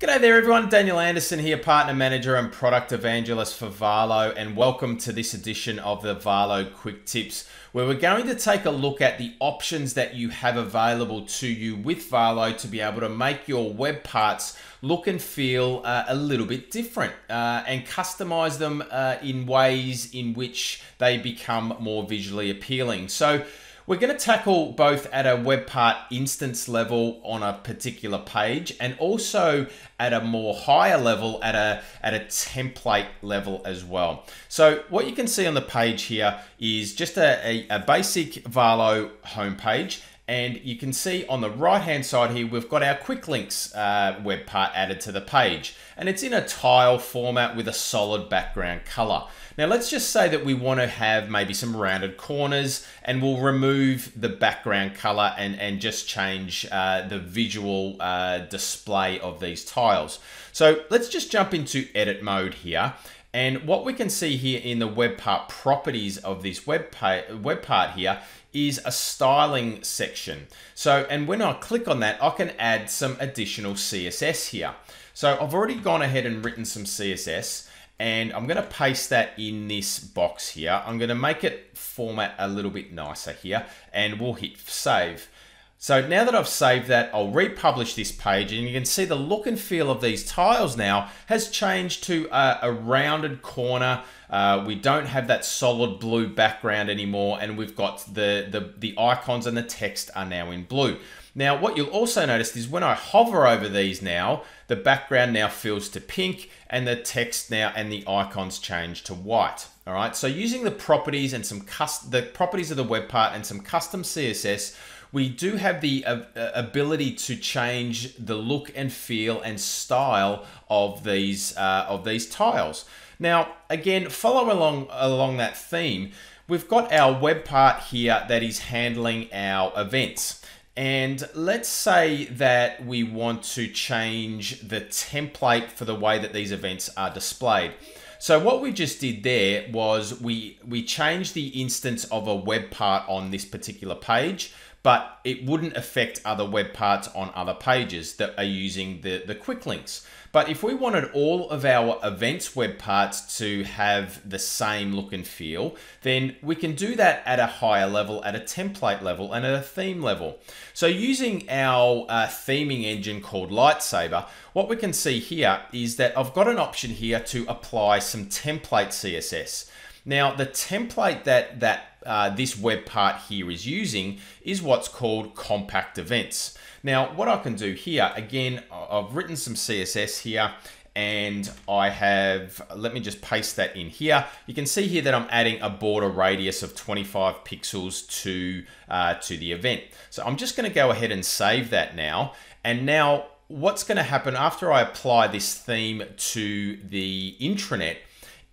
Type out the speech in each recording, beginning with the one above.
G'day there everyone, Daniel Anderson here, Partner Manager and Product Evangelist for Valo and welcome to this edition of the Valo Quick Tips where we're going to take a look at the options that you have available to you with Valo to be able to make your web parts look and feel uh, a little bit different uh, and customize them uh, in ways in which they become more visually appealing. So we're going to tackle both at a web part instance level on a particular page and also at a more higher level at a, at a template level as well. So what you can see on the page here is just a, a, a basic Valo homepage and you can see on the right hand side here, we've got our quick links uh, web part added to the page. And it's in a tile format with a solid background color. Now let's just say that we want to have maybe some rounded corners and we'll remove the background color and, and just change uh, the visual uh, display of these tiles. So let's just jump into edit mode here. And what we can see here in the web part properties of this web, web part here is a styling section. So, and when I click on that, I can add some additional CSS here. So I've already gone ahead and written some CSS and I'm gonna paste that in this box here. I'm gonna make it format a little bit nicer here and we'll hit save. So now that I've saved that, I'll republish this page and you can see the look and feel of these tiles now has changed to a, a rounded corner. Uh, we don't have that solid blue background anymore and we've got the, the, the icons and the text are now in blue. Now, what you'll also notice is when I hover over these now, the background now fills to pink and the text now and the icons change to white. All right, so using the properties and some custom, the properties of the web part and some custom CSS, we do have the uh, uh, ability to change the look and feel and style of these uh, of these tiles. Now, again, follow along along that theme. We've got our web part here that is handling our events. And let's say that we want to change the template for the way that these events are displayed. So what we just did there was we, we changed the instance of a web part on this particular page but it wouldn't affect other web parts on other pages that are using the, the quick links. But if we wanted all of our events web parts to have the same look and feel, then we can do that at a higher level, at a template level, and at a theme level. So using our uh, theming engine called Lightsaber, what we can see here is that I've got an option here to apply some template CSS. Now, the template that, that uh, this web part here is using is what's called compact events. Now, what I can do here, again, I've written some CSS here and I have, let me just paste that in here. You can see here that I'm adding a border radius of 25 pixels to, uh, to the event. So I'm just gonna go ahead and save that now. And now what's gonna happen after I apply this theme to the intranet,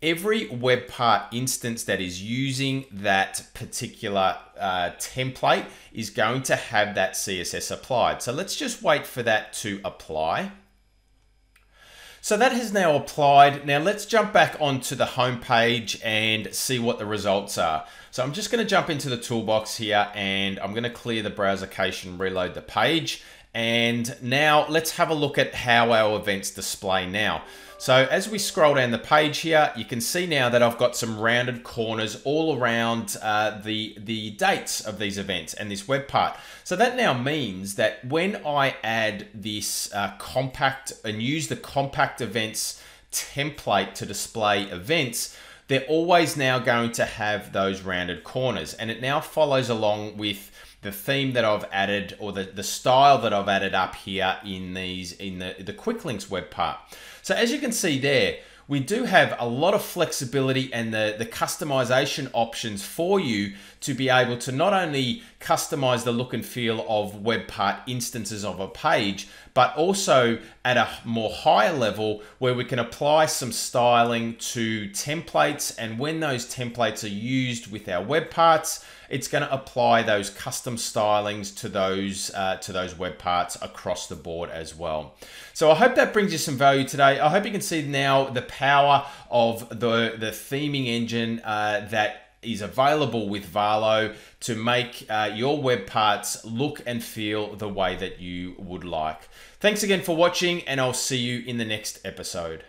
every web part instance that is using that particular uh, template is going to have that CSS applied. So let's just wait for that to apply. So that has now applied. Now let's jump back onto the home page and see what the results are. So I'm just going to jump into the toolbox here and I'm going to clear the browser cache and reload the page. And now let's have a look at how our events display now. So as we scroll down the page here, you can see now that I've got some rounded corners all around uh, the, the dates of these events and this web part. So that now means that when I add this uh, compact and use the compact events template to display events, they're always now going to have those rounded corners. And it now follows along with the theme that I've added or the, the style that I've added up here in these in the, the quick links web part. So as you can see there, we do have a lot of flexibility and the, the customization options for you to be able to not only customize the look and feel of web part instances of a page, but also at a more higher level where we can apply some styling to templates. And when those templates are used with our web parts, it's going to apply those custom stylings to those uh, to those web parts across the board as well. So I hope that brings you some value today. I hope you can see now the power of the the theming engine uh, that is available with Valo to make uh, your web parts look and feel the way that you would like. Thanks again for watching, and I'll see you in the next episode.